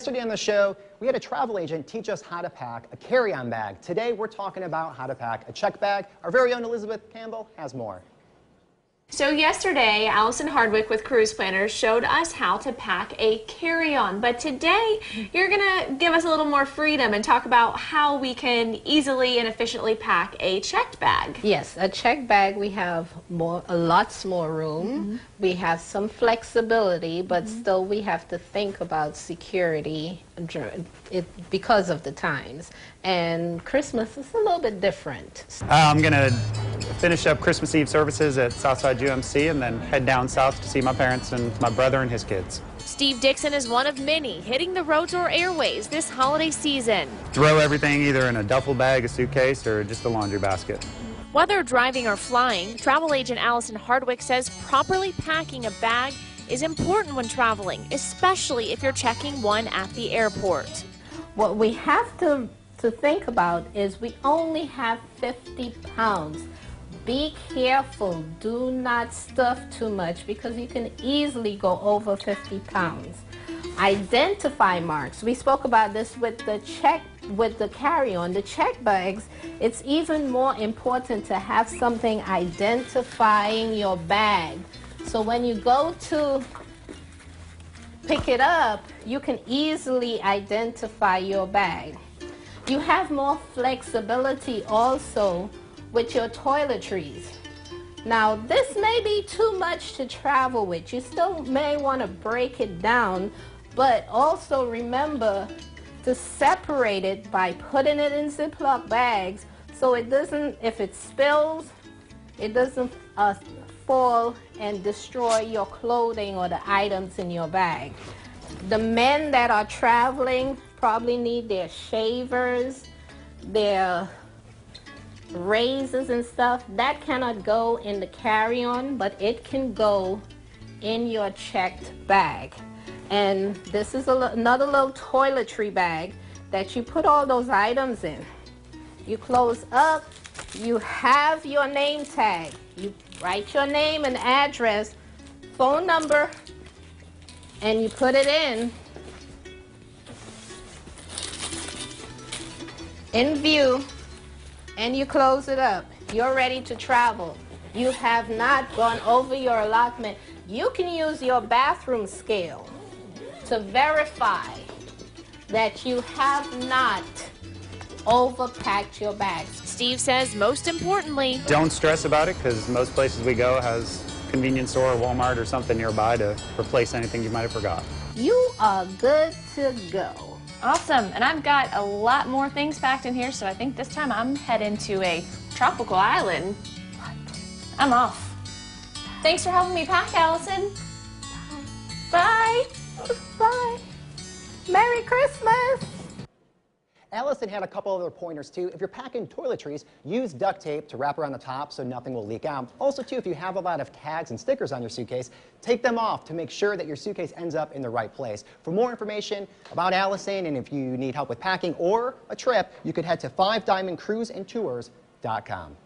Yesterday on the show, we had a travel agent teach us how to pack a carry-on bag. Today, we're talking about how to pack a check bag. Our very own Elizabeth Campbell has more. So yesterday, Allison Hardwick with Cruise Planners showed us how to pack a carry-on. But today, you're going to give us a little more freedom and talk about how we can easily and efficiently pack a checked bag. Yes, a checked bag we have more, lots more room. Mm -hmm. We have some flexibility, but mm -hmm. still we have to think about security it, because of the times. And Christmas is a little bit different. Uh, I'm going to finish up Christmas Eve services at Southside UMC and then head down south to see my parents and my brother and his kids. Steve Dixon is one of many hitting the roads or airways this holiday season. Throw everything either in a duffel bag, a suitcase, or just a laundry basket. Whether driving or flying, travel agent Allison Hardwick says properly packing a bag is important when traveling, especially if you're checking one at the airport. What we have to, to think about is we only have 50 pounds. Be careful. Do not stuff too much because you can easily go over 50 pounds. Identify marks. We spoke about this with the check with the carry-on, the check bags. It's even more important to have something identifying your bag. So when you go to pick it up, you can easily identify your bag. You have more flexibility also with your toiletries. Now, this may be too much to travel with. You still may want to break it down, but also remember to separate it by putting it in Ziploc bags so it doesn't, if it spills, it doesn't uh, fall and destroy your clothing or the items in your bag. The men that are traveling probably need their shavers, their razors and stuff. That cannot go in the carry-on, but it can go in your checked bag. And this is another little toiletry bag that you put all those items in. You close up, you have your name tag. You write your name and address, phone number, and you put it in. In view, and you close it up. You're ready to travel. You have not gone over your allotment. You can use your bathroom scale to verify that you have not overpacked your bags. Steve says most importantly, don't stress about it because most places we go has convenience store or Walmart or something nearby to replace anything you might have forgot. You are good to go. Awesome. And I've got a lot more things packed in here, so I think this time I'm heading to a tropical island. I'm off. Thanks for helping me pack, Allison. Bye. Bye. Merry Christmas. Allison had a couple other pointers too. If you're packing toiletries, use duct tape to wrap around the top so nothing will leak out. Also too, if you have a lot of tags and stickers on your suitcase, take them off to make sure that your suitcase ends up in the right place. For more information about Allison and if you need help with packing or a trip, you could head to 5diamondcruiseandtours.com.